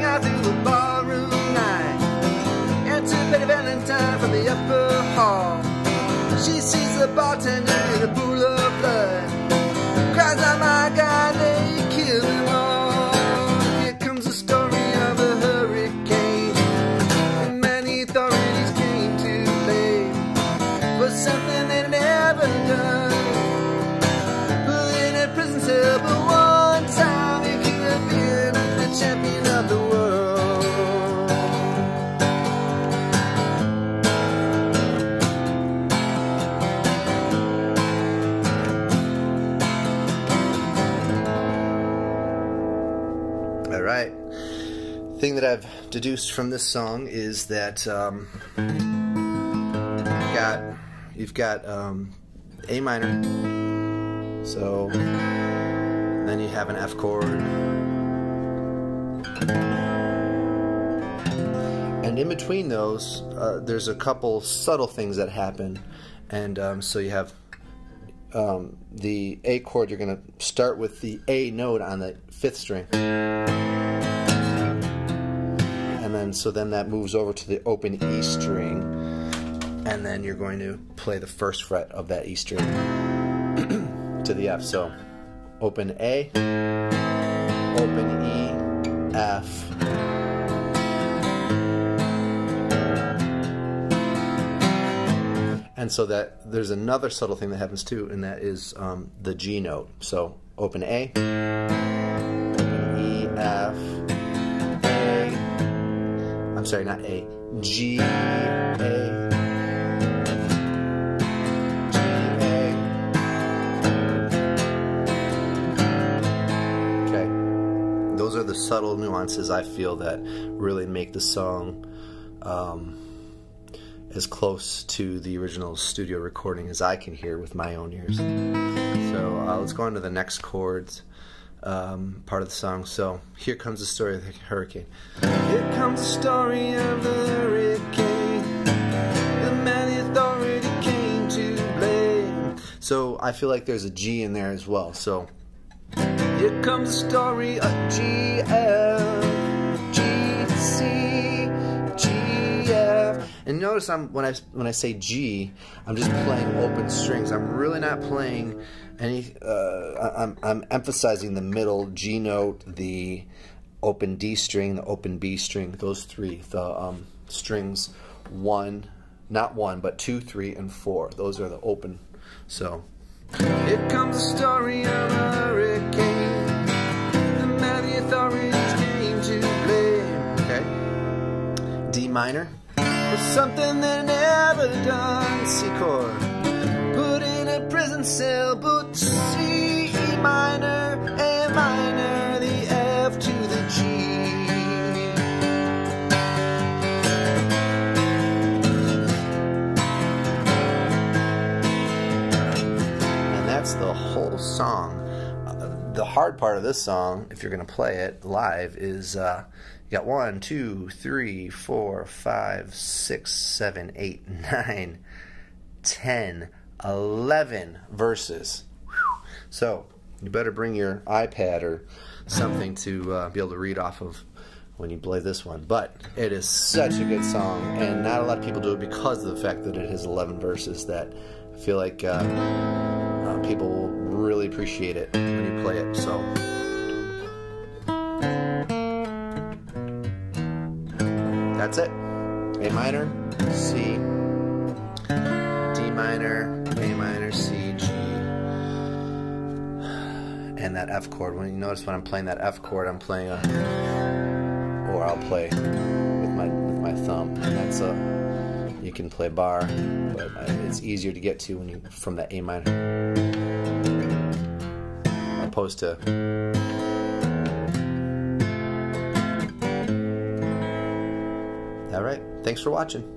driving out to a barroom night. Enter Betty Valentine from the upper hall. She sees the bartender. Right. Thing that I've deduced from this song is that um, you've got you've got um, A minor, so then you have an F chord, and in between those, uh, there's a couple subtle things that happen, and um, so you have um, the A chord. You're going to start with the A note on the fifth string and so then that moves over to the open E string, and then you're going to play the first fret of that E string to the F. So open A, open E, F. And so that there's another subtle thing that happens too, and that is um, the G note. So open A, open E, F, Sorry, not A. G A. Those are the subtle nuances I feel that really make the song um, as close to the original studio recording as I can hear with my own ears. So uh, let's go on to the next chords um, part of the song. So here comes the story of the hurricane. Here comes the story of the hurricane. The man authority came to blame. So I feel like there's a G in there as well. So here comes the story of G F G C G F. And notice I'm when I when I say G, I'm just playing open strings. I'm really not playing any. Uh, I'm I'm emphasizing the middle G note, the open D string, the open B string. Those three, the um, strings, one, not one, but two, three, and four. Those are the open. So. Here comes the story of a hurricane. The the authorities came to blame. Okay. D minor. For something they never done. C chord. Cell, but C, E minor, A minor, the F to the G. And that's the whole song. Uh, the hard part of this song, if you're going to play it live, is uh, you got one, two, three, four, five, six, seven, eight, nine, ten, eleven verses. Whew. So you better bring your iPad or something to uh, be able to read off of when you play this one. But it is such a good song, and not a lot of people do it because of the fact that it has 11 verses that I feel like uh, uh, people will really appreciate it when you play it. So. That's it. A minor, C, D minor, C, G, and that F chord. When you notice when I'm playing that F chord, I'm playing a, or I'll play with my with my thumb. And that's a, you can play bar, but it's easier to get to when you from that A minor, opposed to. All right. Thanks for watching.